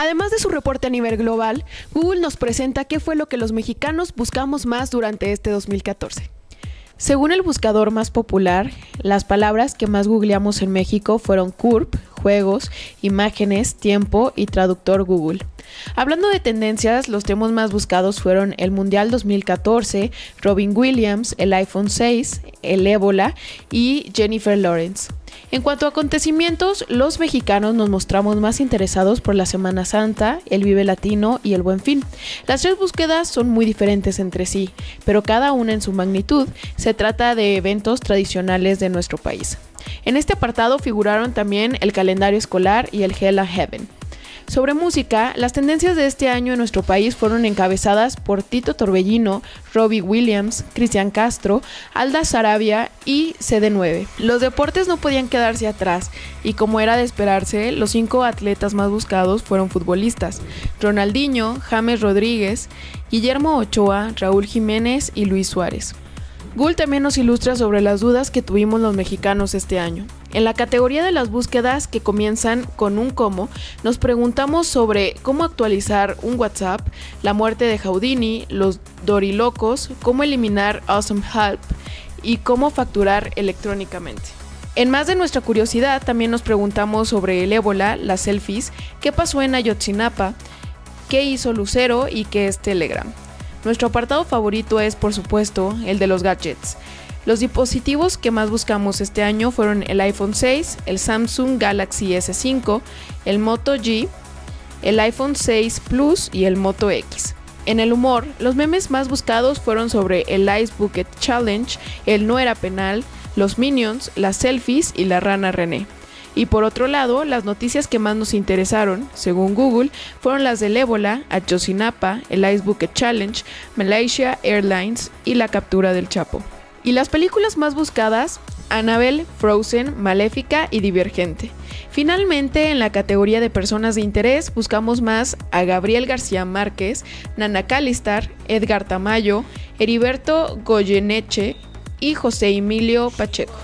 Además de su reporte a nivel global, Google nos presenta qué fue lo que los mexicanos buscamos más durante este 2014. Según el buscador más popular, las palabras que más googleamos en México fueron CURP, juegos, imágenes, tiempo y traductor Google. Hablando de tendencias, los temas más buscados fueron el Mundial 2014, Robin Williams, el iPhone 6, el ébola y Jennifer Lawrence. En cuanto a acontecimientos, los mexicanos nos mostramos más interesados por la Semana Santa, el Vive Latino y el Buen Fin. Las tres búsquedas son muy diferentes entre sí, pero cada una en su magnitud se trata de eventos tradicionales de nuestro país. En este apartado figuraron también el calendario escolar y el Hell Heaven. Sobre música, las tendencias de este año en nuestro país fueron encabezadas por Tito Torbellino, Robbie Williams, Cristian Castro, Alda Sarabia y CD9. Los deportes no podían quedarse atrás y como era de esperarse, los cinco atletas más buscados fueron futbolistas, Ronaldinho, James Rodríguez, Guillermo Ochoa, Raúl Jiménez y Luis Suárez. Google también nos ilustra sobre las dudas que tuvimos los mexicanos este año. En la categoría de las búsquedas que comienzan con un cómo, nos preguntamos sobre cómo actualizar un WhatsApp, la muerte de Houdini, los dorilocos, cómo eliminar Awesome Help y cómo facturar electrónicamente. En más de nuestra curiosidad, también nos preguntamos sobre el ébola, las selfies, qué pasó en Ayotzinapa, qué hizo Lucero y qué es Telegram. Nuestro apartado favorito es, por supuesto, el de los gadgets. Los dispositivos que más buscamos este año fueron el iPhone 6, el Samsung Galaxy S5, el Moto G, el iPhone 6 Plus y el Moto X. En el humor, los memes más buscados fueron sobre el Ice Bucket Challenge, el No Era Penal, los Minions, las selfies y la rana René. Y por otro lado, las noticias que más nos interesaron, según Google, fueron las del ébola, Ayotzinapa, el Ice Bucket Challenge, Malaysia Airlines y la captura del Chapo. Y las películas más buscadas, Annabelle, Frozen, Maléfica y Divergente. Finalmente, en la categoría de personas de interés, buscamos más a Gabriel García Márquez, Nana Calistar, Edgar Tamayo, Heriberto Goyeneche y José Emilio Pacheco.